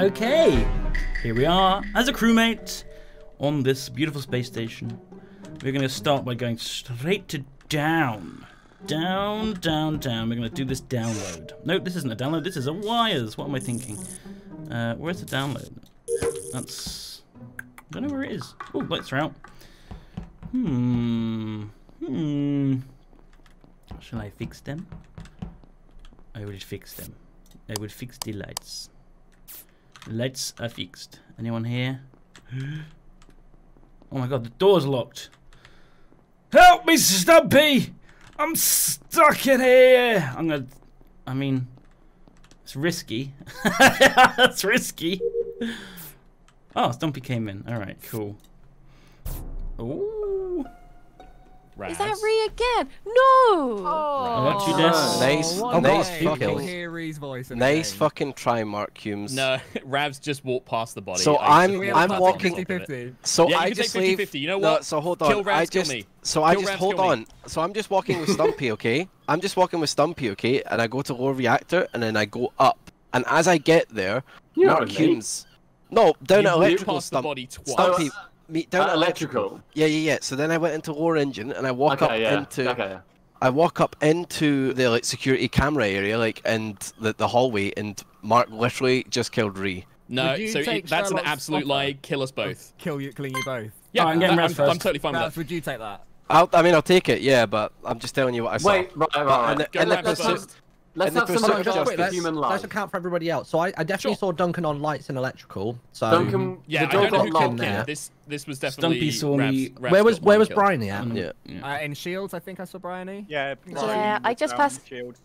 Okay, here we are as a crewmate on this beautiful space station. We're going to start by going straight to down. Down, down, down. We're going to do this download. Nope, this isn't a download. This is a wires. What am I thinking? Uh, where's the download? That's... I don't know where it is. Oh, lights are out. Hmm. Hmm. Shall I fix them? I will fix them. I will fix the lights. Lights are fixed. Anyone here? Oh my god, the door's locked. Help me, Stumpy! I'm stuck in here! I'm gonna... I mean... It's risky. That's risky. Oh, Stumpy came in. Alright, cool. Ooh. Is that Rhi again? No! Oh. I got you, Des. Nice, what nice a fucking, kill. Hear voice nice fucking try, Mark Hulmes. No, Rav's just walked past the body. So I I'm- just- We have I'm walking- 50-50. So Yeah, I can just take leave. 50-50. You know No, what? so hold on. Kill Ravs, I kill just. me. So I Kill just Ravs, hold kill me. on. So I'm just walking with Stumpy, okay? I'm just walking with Stumpy, okay? And I go to lower reactor, and then I go up. And as I get there, You know Mark what Hulmes. No, down You at walked electrical past the Stump. body twice. Stumpy. Me, down Uh, electrical. electrical. Yeah, yeah, yeah. So then I went into War engine, and I walk Okay, up yeah. into. Okay, yeah. I walk up into the like security camera area, like, and the the hallway, and Mark literally just killed Rhi. No, you so it, that's an absolute offer? lie. Kill us both. Kill you, killing you both. Yeah, I'm getting that- Ravs I'm, first. I'm totally fine with that. would you take that? I'll, I mean, I'll take it, yeah, but I'm just telling you what I saw. Wait, right, right, right. in the- Go in the Ravs pursuit- first. Let's in have some pursuit of regards let's, human let's account for everybody else. So I, I definitely Sure. saw Duncan on lights and electrical. So Duncan, Yeah, the I door don't know got who locked killed there. This this was definitely Stumpy saw me- Rav's- Rav's where was where was kill. Briony at? Yeah. Yeah. Uh, in Shields, I think I saw Briony. Yeah, Yeah, I just passed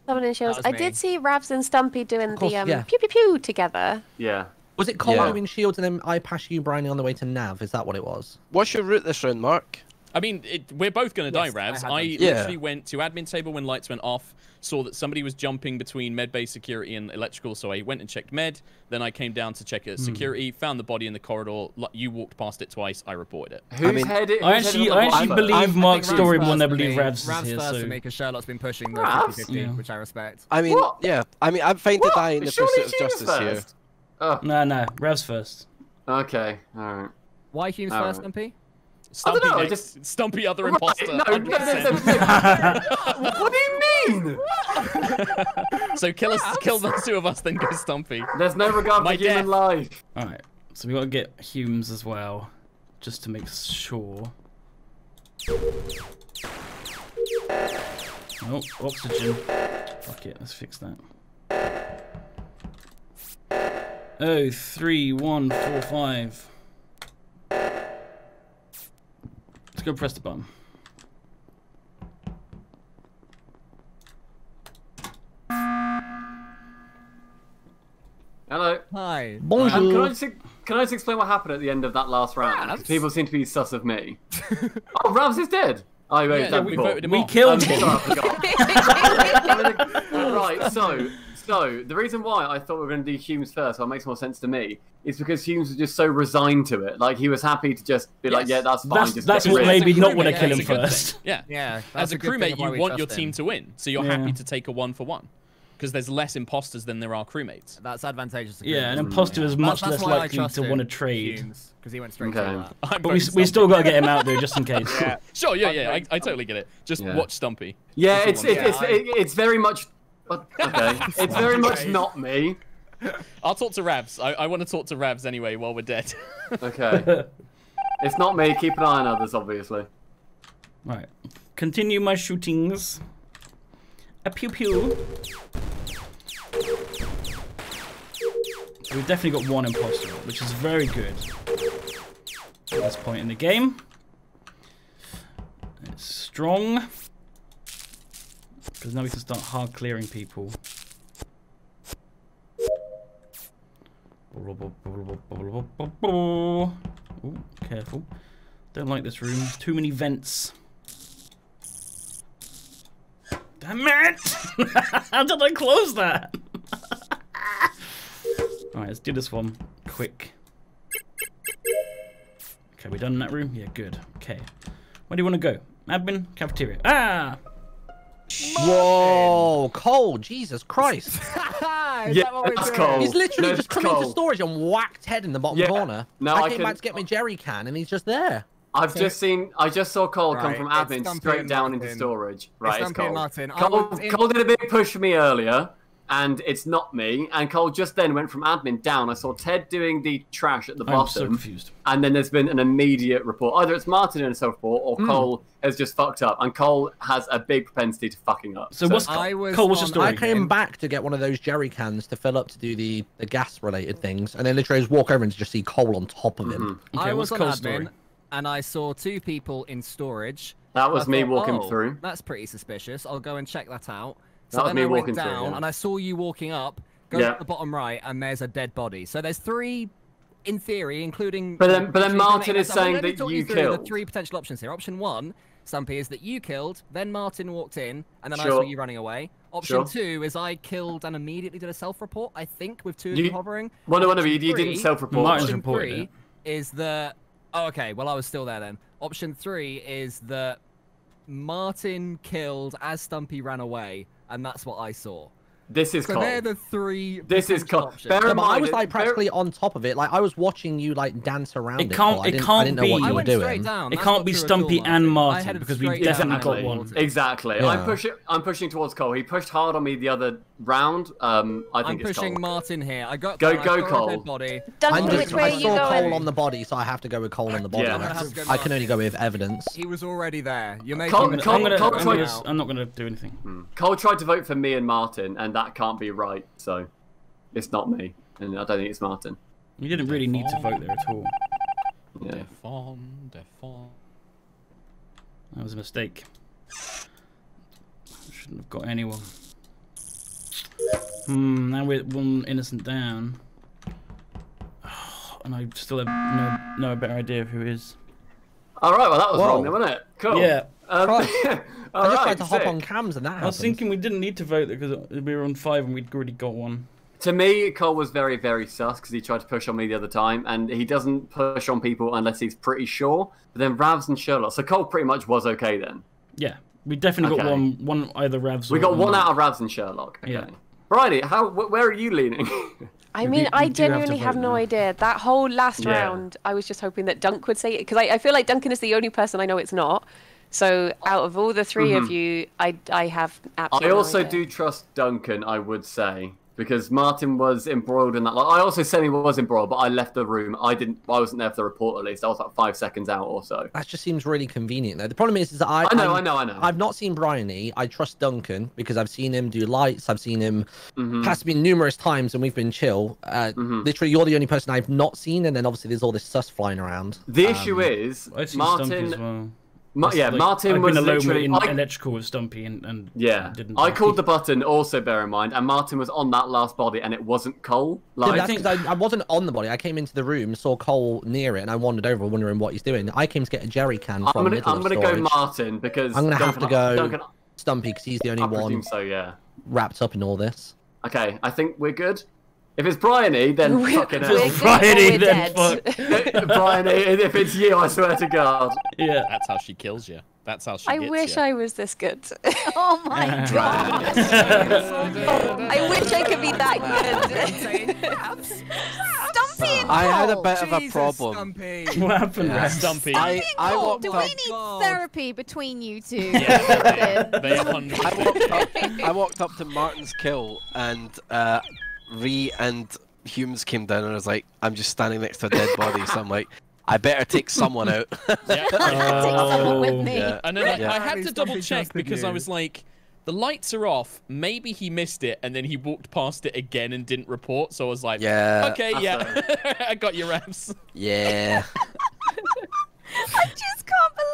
someone in shields. I did see Ravs and Stumpy doing course, the um, yeah. pew pew pew together. Yeah. Was it Cole Yeah. doing shields and then I pass you Briony on the way to Nav? Is that what it was? What's your route this round, Mark? I mean, it, we're both going to Yes, die, I Ravs. had I, them. Yeah. literally went to admin table when lights went off, saw that somebody was jumping between med bay security and electrical, so I went and checked med. Then I came down to check Hmm. it at security, found the body in the corridor. You walked past it twice. I reported it. Whose mean, head? Whose I actually, is on I the actually believe I think Mark's story first more than I believe me. Ravs is Ravs here. first So for me because Sherlock's been pushing the Ravs? 50-50, Yeah. which I respect. I mean, What? yeah. I mean, I'm fine to die in the Surely pursuit of Hulmes justice here. Oh, no, no, Ravs first. okay, alright. Why Hulmes All first, right. MP? Stumpy know, I next. just- Stumpy other Right, imposter. no, no, no, no, 100%. no. what do you mean? So kill us, kill the two of us, then go Stumpy. There's no regard My for human death. life. Alright, so we gotta get Hulmes as well, just to make sure. Oh, oxygen. Fuck it, let's fix that. Oh, three, one, four, five. Let's go press the button. Hello. Hi. Um, can, I Bonjour. just, can I just explain what happened at the end of that last round? Ravs? people seem to be sus of me. oh, Ravs is dead. Oh, wait, Yeah, he's we voted him We killed Um, him! sorry, I right, so so the reason why I thought we were going to do Hulmes first, well, it makes more sense to me, is because Hulmes was just so resigned to it. Like he was happy to just be like, yeah, that's fine. That's, just that's what rid. made me not want to crewmate, kill him first. thing. Yeah. Yeah, As a a crewmate, you want your team him. to win, so you're Yeah. happy to take a one for one, because there's less imposters than there are crewmates. That's advantageous. to Yeah, an Hulmes. imposter is much that's less likely to want to trade. because he went straight Okay. to that. But we, we still got to get him out there just in case. Yeah. Sure, yeah, yeah, I, I totally get it. Just Yeah. watch Stumpy. Yeah, That's it's all it's it's, it's very much. Okay, it's very much not me. I'll talk to Ravs. I, I want to talk to Ravs anyway while we're dead. Okay, it's not me. Keep an eye on others, obviously. Right. Continue my shootings. A pew pew. We've definitely got one imposter, which is very good. At this point in the game. It's strong. Because now we can start hard clearing people. Ooh, careful. Don't like this room. Too many vents. Damn it! How did I close that? Alright, let's do this one quick. Okay, we done in that room? Yeah, good. Okay. Where do you want to go? Admin? Cafeteria. Ah! Whoa, Cole, Jesus Christ. Is Yeah, that what we're that's doing? cold. He's literally No, just it's come into storage and whacked head in the bottom Yeah. corner. No, I I came can- back to get my jerry can and he's just there. I've just seen. I just saw Cole come from it's admin straight and down into storage. Right, it's, Stumpy and Cole. Martyn. I Cole, in- Cole did a big push for me earlier, and it's not me. And Cole just then went from admin down. I saw Ted doing the trash at the I'm so bottom, confused. and then there's been an immediate report. Either it's Martyn in a self-report, or Hmm. Cole has just fucked up. And Cole has a big propensity to fucking up. So what's I was Cole? What's the on- story? I came Again. back to get one of those jerry cans to fill up to do the, the gas related things, and then literally just walk over and just see Cole on top of him. Mhm. Okay, I what's was on Cole's admin, story? and I saw two people in storage. That was I me thought, walking "Oh, through. That's pretty suspicious. I'll go and check that out. So That was then me I went walking through, down, yeah. and I saw you walking up. Go Yeah. to the bottom right, and there's a dead body. So there's three, in theory, including. But then- but then Martyn is saying that talk you through The killed. three potential options here. Option one, Stumpy, is that you killed, then Martyn walked in, and then I saw you running away. Option Sure. two is I killed and immediately did a self-report. I think with two of You- you hovering. Well, no, no, Option you, you didn't self-report. Martyn's Option reported three it. is that. Oh, okay. Well, I was still there then. Option three is that Martyn killed as Stumpy ran away, and that's what I saw. This is So Cole. they're the three. This is potential Cole. options. Bear in but I was like it- bear- practically on top of it. Like I was watching you like dance around It it. can't- Cole. It can't I didn't know what be- I went straight down. It can't be Stumpy and Martyn. I Martyn, headed because we definitely down got one. Exactly. Yeah. I'm pushing. I'm pushing towards Cole. He pushed hard on me the other round. Um, I think I'm think it's pushing Cole. Martyn here. I got Go- down, I go, saw Cole. dead Body. Duncan, I'm which just, way I are you saw going? Cole on the body, so I have to go with Cole on the body. Yeah. I'm gonna have to go I can only go with evidence. He was already there. You're making. I'm, gonna, Cole- I'm, gonna, Cole I'm, tried- gonna- I'm not gonna do anything. Cole tried to vote for me and Martyn, and that can't be right. So, it's not me, and I don't think it's Martyn. You didn't really need to vote there at all. Yeah. Defon, defon. That was a mistake. Shouldn't have got anyone. Hmm, now we're one innocent down. And I still have no, no better idea of who it is. All right. Well, that was Whoa. wrong, wasn't it? Cool. Yeah. Um, all I just right, tried to hop on cams and that I was happened. thinking we didn't need to vote because we were on five and we'd already got one. To me, Cole was very, very sus because he tried to push on me the other time, and he doesn't push on people unless he's pretty sure. But then Ravs and Sherlock, so Cole pretty much was okay then. Yeah, we definitely got one, one either Ravs We or got one Mark. out of Ravs and Sherlock. Okay. Yeah. Bridie, how? Wh- where are you leaning? I We mean, do- I we do have genuinely have, no now. idea. That whole last Yeah. round, I was just hoping that Dunk would say it because I, I feel like Duncan is the only person I know it's not. So out of all the 3 of you, I I have absolutely. I no also idea. do trust Duncan, I would say, because Martyn was embroiled in that. Like, I also said he was embroiled, but I left the room. I didn't. I wasn't there for the report at least. I was like five seconds out or so. That just seems really convenient though. The problem is, is that I I know, I'm- I know, I know. I've not seen Briony. I trust Duncan because I've seen him do lights. I've seen him Mhm. pass me numerous times, and we've been chill. Uh, Mhm. Literally, you're the only person I've not seen, and then obviously there's all this sus flying around. The Um, issue is I'd seen Stumpy Martyn. As well. Ma- yeah, like- Martyn I've was been alone literally. in I- electrical with Stumpy and, and yeah, didn't. I called the button. Also, bear in mind, and Martyn was on that last body, and it wasn't Cole. Yeah, Like, that's think- I, I wasn't on the body. I came into the room, saw Cole near it, and I wandered over, wondering what he's doing. I came to get a jerry can from I'm gonna, middle I'm gonna storage. go Martyn because I'm gonna have to go Duncan, Stumpy because he's the only I one so. Yeah. wrapped up in all this. Okay, I think we're good. If it's Briony, then We're, fucking we're hell. good or we're then dead. Briony, if it's you, I swear to God. Yeah. That's how she kills you. That's how she I gets wish you. I was this good. Oh my god. I wish I could be that good. Stumpy and I had a Cole. bit of a problem. Stumpy. What happened? Yeah. Stumpy. I, I Cole, walked do up. we need God. therapy between you two? Yeah, they 100 I walked up. I walked up to Martyn's kill, and uh, Rhi and Hulmes came down, and I was like, I'm just standing next to a dead body, so I'm like, I better take someone out. Yeah. Take someone with Oh, me. yeah. And then I, Yeah. I had to double check trusted because I was like, the lights are off. Maybe he missed it, and then he walked past it again and didn't report. So I was like, Yeah. okay, That's yeah, I got your raps. Yeah. I just can't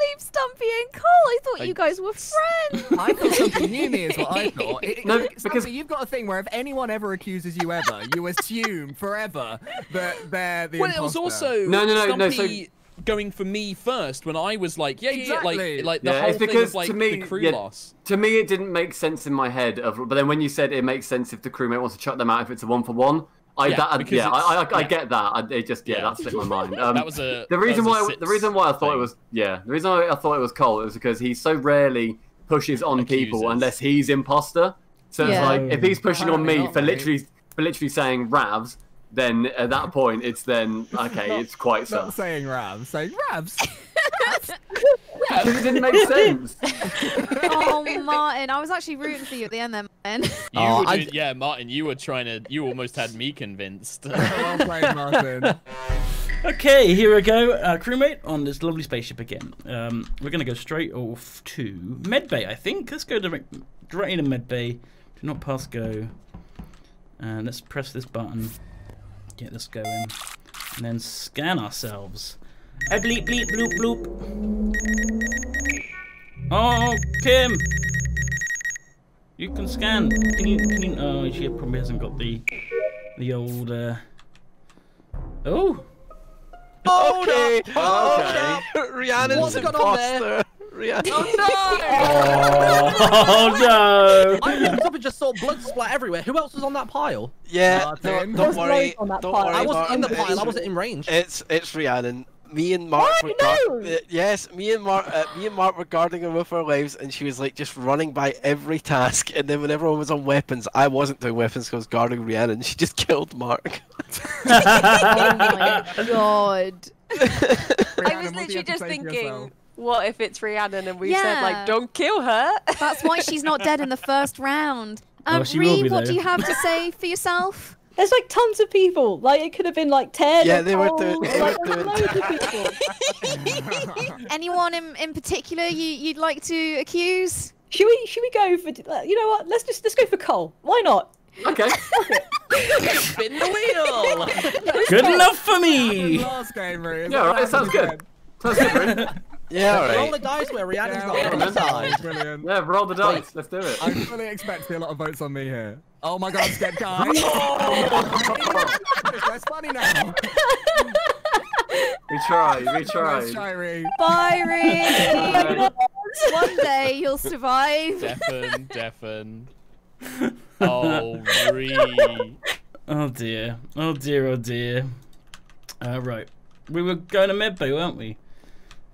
believe Stumpy and Cole. I thought I- you guys were friends. I thought Stumpy knew me is what I thought. It, No, no, because- because you've got a thing where if anyone ever accuses you ever, you assume forever that they're the Well, it was also No, no, no, no, so- Stumpy going for me first when I was like, yeah, yeah, yeah, like, like the Yeah, whole it's thing because of like to me, the crew yeah, loss. To me, it didn't make sense in my head. Of, but then when you said it makes sense if the crewmate wants to chuck them out if it's a one for one, I Yeah, that, yeah, I, I, I yeah. get that. I, it just yeah, Yeah. that slipped my mind. Um, that was a the reason that was why a the reason why I thought it was yeah the reason why I thought it was Cole is because he so rarely pushes on people unless he's imposter. So it's like if he's pushing on me not, for mate. literally for literally saying Ravs, then at that point it's then okay, it's quite Not sus. saying Ravs, saying Ravs. Because it didn't make sense. Oh, Martyn, I was actually rooting for you at the end there, Martyn. You Oh, I doing- yeah, Martyn, you were trying to. You almost had me convinced. well played, Martyn. Okay, here we go. Uh, crewmate on this lovely spaceship again. Um, we're gonna go straight off to medbay, I think. Let's go direct, direct into medbay. Do not pass go. And let's press this button. Get this going, and then scan ourselves. A bleep bleep bloop bloop. Oh, Kim, you can scan. Can you? Can you oh, she probably hasn't got the the old. Uh... Oh. Oh Okay. okay. Rhiannon's What's going on there? imposter. Rhiannon. Oh no! I looked up and just saw blood splat everywhere. Who else was on that pile? Yeah, Martyn. don't, don't worry. on that Don't pile. worry. I wasn't in the Martyn. pile. I wasn't in range. It's it's Rhiannon. Me and Mark Why were no? uh, yes, me and Mark uh, me and Mark were guarding her with our lives and she was like just running by every task and then when everyone was on weapons, I wasn't doing weapons because I was guarding Rhiannon. And she just killed Mark. oh my god. I was what do you literally just thinking, what if it's Rhiannon and we said like, don't kill her? That's why she's not dead in the first round. Um, Well, she Rhi, what though. do you have to say for yourself? There's like tons of people. Like it could have been like ten. Yeah, they were Cole, doing- they like, were doing- loads of people. Anyone in, in particular you, you'd like to accuse? Should we? Should we go for? You know what? Let's just let's go for Cole. Why not? Okay. Spin the wheel. Good enough for me. Last game, Rhi. is Yeah, right, sounds good. Sounds good, Rin. Yeah, Roll the dice where Rhiannon's Yeah, not well, on the that's side. Brilliant. Yeah, roll the dice. Let's do it. I fully expect to see a lot of votes on me here. Oh my god, scared guy. That's funny now. We try. We Nice try. try, Rhi. Bye, Rhi. One day you'll survive. deafen, deafen. Oh, Rhi. Oh dear. Oh dear. Oh dear. Uh, right. We were going to medbay, weren't we?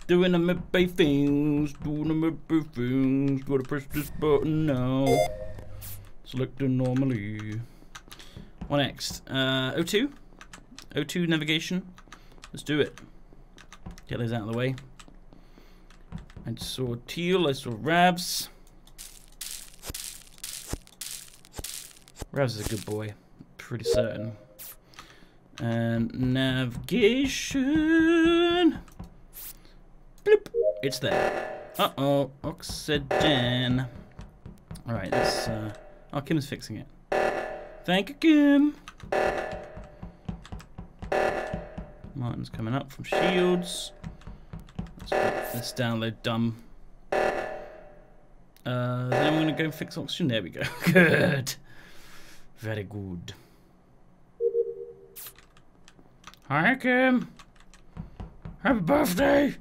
Doing the medbay things. Doing the medbay things. Gotta press this button now. Selecting normally. What next? Uh, O2. O2 navigation. Let's do it. Get those out of the way. I saw Teal. I saw Ravs. Ravs is a good boy. Pretty certain. And navigation. It's there. Uh oh. Oxygen. Alright, let's. Uh... Oh, Kim's fixing it. Thank you, Kim. Martyn's coming up from Shields. Let's put this download dumb. Uh, then I'm gonna go fix oxygen. There we go. Good. Very good. Hi, Kim. Happy birthday.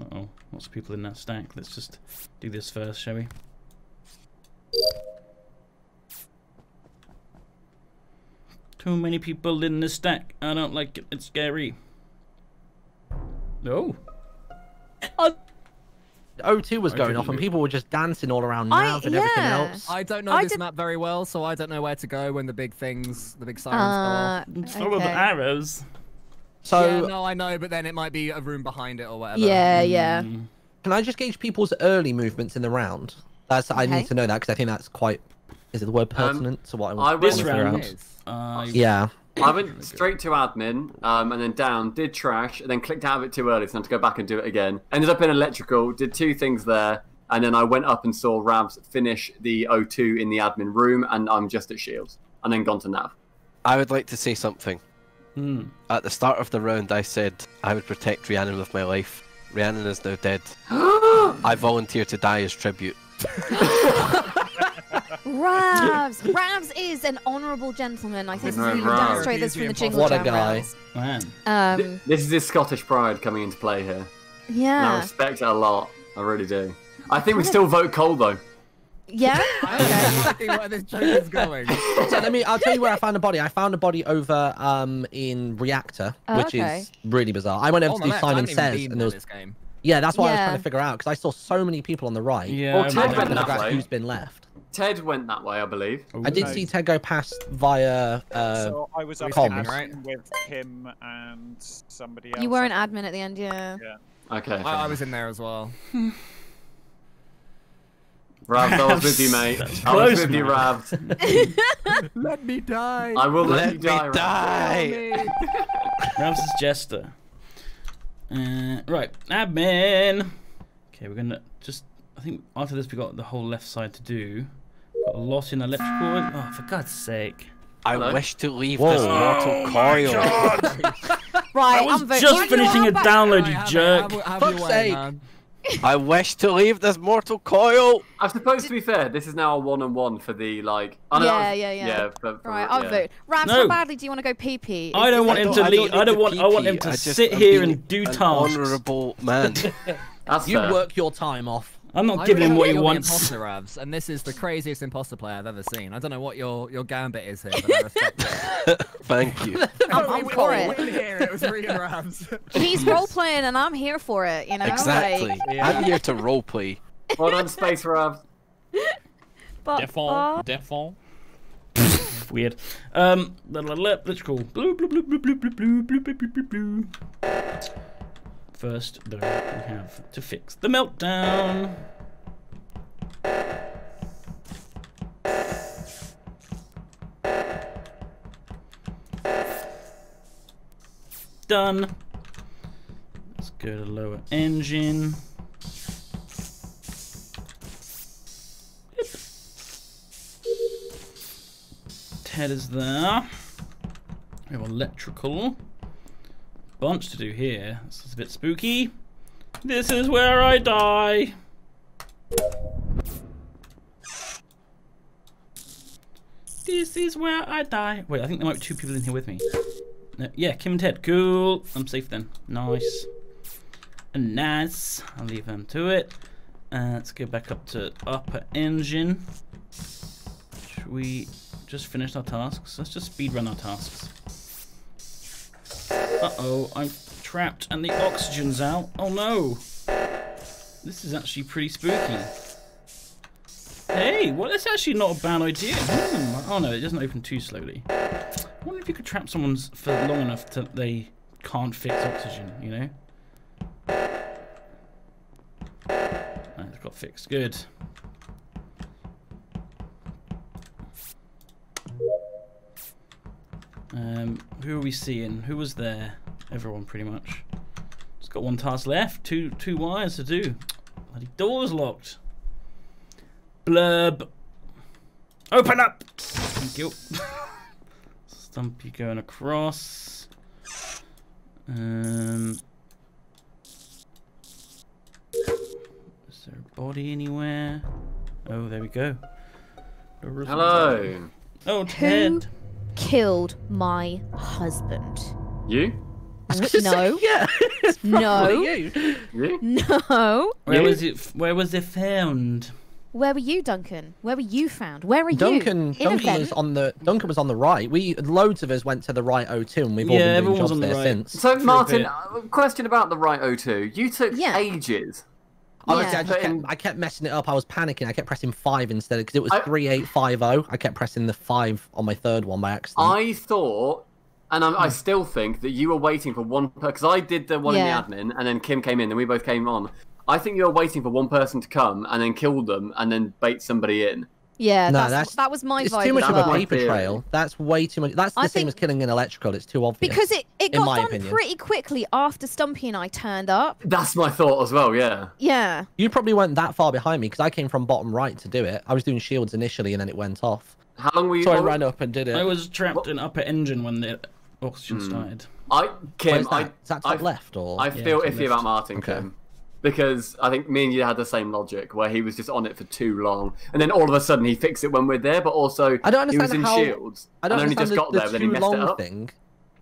Uh oh, lots of people in that stack. Let's just do this first, shall we? Too many people in the stack. I don't like it. It's scary. Oh. O2 was going off and people were just dancing all around I- Nav and everything yeah. else. I don't know I this did- map very well, so I don't know where to go when the big things, the big sirens go off. Uh, Follow the arrows. So yeah, no, I know, but then it might be a room behind it or whatever. Yeah, yeah. Mm. Can I just gauge people's early movements in the round? That's I need to know that because I think that's quite. Is it the word Um, pertinent to what I I want This to went- figure round. out? Is. Uh, Yeah. I went straight to admin, um, and then down, did trash, and then clicked out of it too early, so I had to go back and do it again. Ended up in electrical, did two things there, and then I went up and saw Ravs finish the O2 in the admin room, and I'm just at Shields, and then gone to Nav. I would like to say something. hmm. At the start of the round, I said I would protect Rhiannon with my life. Rhiannon is now dead. I volunteer to die as tribute. Ravs. Ravs is an honourable gentleman. I think we can demonstrate this from the jingle What a guy. Man. Um, This is his Scottish pride coming into play here. And I respect it a lot. I really do. I think we still vote Cole, though. Yeah? I don't know exactly where this joke is going. So let me. I'll tell you where I found a body. I found a body over um in reactor, Oh, which okay. is really bizarre. I went over On to the do Simon Says, and there was this game. Yeah, that's what I was trying to figure out because I saw so many people on the right. Yeah, Well, Ted I'm right. trying went that way. who's been left. Ted went that way, I believe. I did No. see Ted go past via. Uh, so I was up comms. in Right. with him and somebody else. You were an admin at the end, yeah. yeah. Okay. I, I was in there as well. Ravs, I was with you, mate. That's I was close, with you, man. Ravs. Let me die. I will let, Let you me die, Ravs. die. Ramses Jester. Uh, right, admin. Okay, we're gonna just. I think after this we got the whole left side to do. Got a lot in electrical. Oh, for God's sake! I Hello? wish to leave Whoa. this mortal coil. Right, I was I'm voting. just finishing a download, Right, you jerk. have- have Fuck's sake. man. I wish to leave this mortal coil. I suppose to be fair, this is now a one on one for the like. No, that Yeah, was- yeah, yeah. Yeah, for, for, Right, I'll yeah. vote. Ravs, No. how badly do you want to go pee pee? I don't want him to leave. I don't want. I want him to just- sit I'm here being and do an tasks. Honourable man. That's you fair. work your time off. I'm not I giving him what he think you're the wants. Imposter, Ravs, and this is the craziest imposter player I've ever seen. I don't know what your your gambit is here, but I respect it. Thank you. I'm, I'm for it. here. It was Reed and Ravs. He's role playing and I'm here for it, you know? Exactly. Like, Yeah. I'm here to roleplay. Well done, Space Ravs. but, Defon, Defon. Weird. Um, let's go. Blue, blue, blue, blue, blue, blue, blue, blue, blue, blue, blue, blue. First, though, we have to fix the meltdown. Done. Let's go to lower engine. Ted is there. We have electrical. Bunch to do here. This is a bit spooky. This is where I die. This is where I die. Wait, I think there might be two people in here with me. No, yeah, Kim and Ted. Cool. I'm safe then. Nice. And nice. I'll leave them to it. Uh, let's go back up to upper engine. Should we just finish our tasks? Let's just speed run our tasks. Uh-oh, I'm trapped and the oxygen's out. Oh no! This is actually pretty spooky. Hey, well that's actually not a bad idea. Hmm. Oh no, it doesn't open too slowly. I wonder if you could trap someone for long enough that they can't fix oxygen, you know? It's got fixed. Good. Um, who are we seeing? Who was there? Everyone, pretty much. Just got one task left. Two two wires to do. Bloody door's locked. Blurb. Open up. Thank you. Stumpy going across. Um. Is there a body anywhere? Oh, there we go. Hello. Oh, Ted. Killed my husband. You? No. yeah. No. you. You? No. Where You? was it? Where was it found? Where were you, Duncan? Where were you found? Where are you? Duncan, Duncan was on the Duncan was on the right. We loads of us went to the right O2, and we've all been doing jobs on the there right. since. So, Martyn, uh, question about the right O2. You took Yeah. ages. I, was, Yeah. I, just kept, I kept messing it up. I was panicking. I kept pressing five instead because it was I- three eight five zero. I kept pressing the five on my third one by accident. I thought, and I, I hmm. still think that you were waiting for one because I did the one Yeah. in the admin, and then Kim came in, and we both came on. I think you were waiting for one person to come and then kill them and then bait somebody in. Yeah, No, that's, that's- that was my it's vibe too much of a paper trail. That's way too much. That's the I same as killing an electrical. It's too obvious. Because it, it got done opinion. pretty quickly after Stumpy and I turned up. That's my thought as well. Yeah. Yeah. You probably weren't that far behind me because I came from bottom right to do it. I was doing shields initially and then it went off. How long were you? So I ran up and did it. I was trapped What- in upper engine when the oxygen Hmm. started. I Kim, Where's that? I, Is that top I, left or? I feel to iffy left. about Martyn, Okay. Kim, because I think me and you had the same logic where he was just on it for too long, and then all of a sudden he fixed it when we're there, but also I don't understand he was in how- shields I don't and only understand just the, got the there, but then he too messed it long up. thing.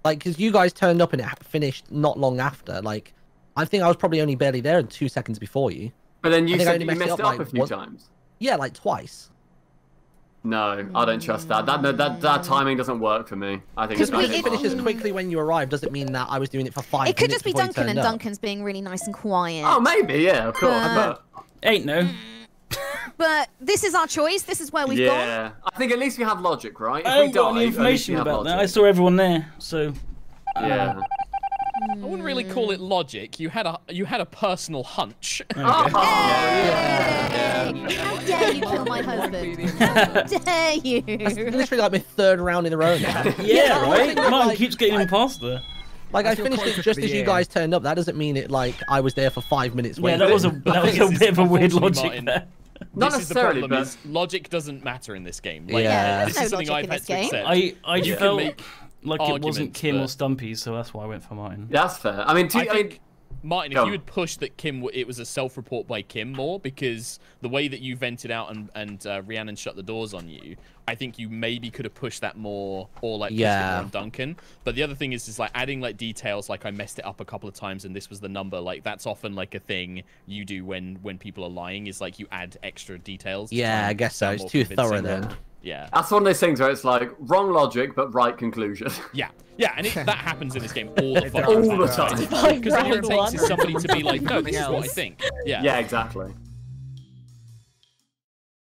Like, because you guys turned up and it finished not long after. Like, I think I was probably only barely there in two seconds before you. But then you I think I said you messed messed it up, up, like, a few times. Yeah, like twice. No, I don't trust that. That no, that that timing doesn't work for me. I think because we- it it- finishes quickly when you arrive doesn't mean that I was doing it for five It could just be Duncan, and up. Duncan's being really nice and quiet. Oh, maybe, yeah, of course. Uh, but Ain't no. But this is our choice. This is where we've gone. yeah, I think at least we have logic, right? If I we haven't got die, any information we have about that. I saw everyone there, so Yeah. I wouldn't really call it logic. You had a you had a personal hunch. Oh, How dare you kill my husband? How dare you? Literally like my third round in a row now. yeah, right. Like- keeps getting imposter. Like I feel finished it just the as you guys turned up. That doesn't mean it like I was there for five minutes Yeah, waiting. that was a that was a bit of a weird unfortunately, logic Martyn. there. Not this is the necessarily, problem but is logic doesn't matter in this game. Like, Yeah. this There's is something I've had to game. accept. I I You can felt make like it wasn't arguments, Kim or but- Stumpy, so that's why I went for Martyn. that's fair. I mean, to, I I think, mean, Martyn, Go if on. you had pushed that Kim, it was a self-report by Kim more, because the way that you vented out and and uh, Rhiannon shut the doors on you, I think you maybe could have pushed that more, or like Yeah. on Duncan. But the other thing is, is like adding like details, like I messed it up a couple of times and this was the number. Like that's often like a thing you do when when people are lying, is like you add extra details. Yeah, I guess so. It's more too thorough convincing. then. Yeah. that's one of those things where it's like wrong logic but right conclusion. Yeah, yeah, and it, that happens in this game all the fucking All the time. Because all it takes is somebody to be like, no, this is what I think. Yeah. yeah, exactly.